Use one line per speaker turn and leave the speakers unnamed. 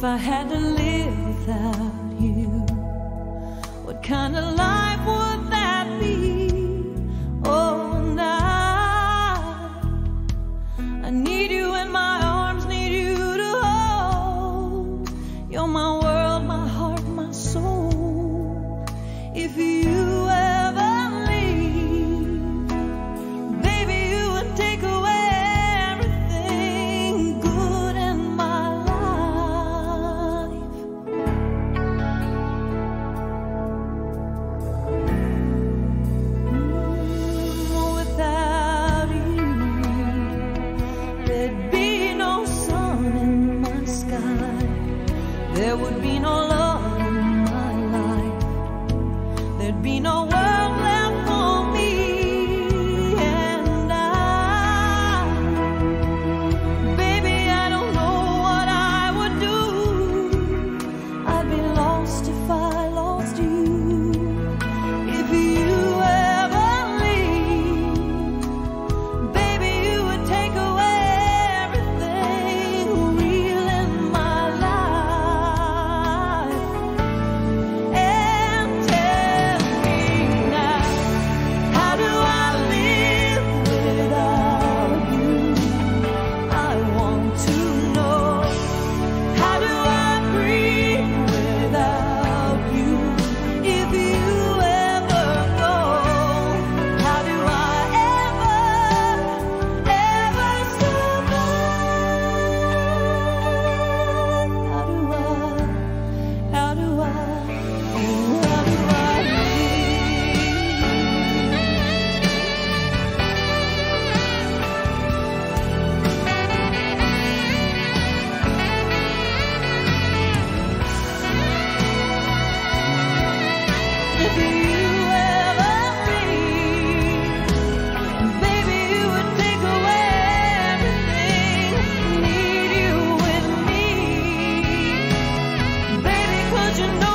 If I had to live without you, what kind of life? there would be no love. you know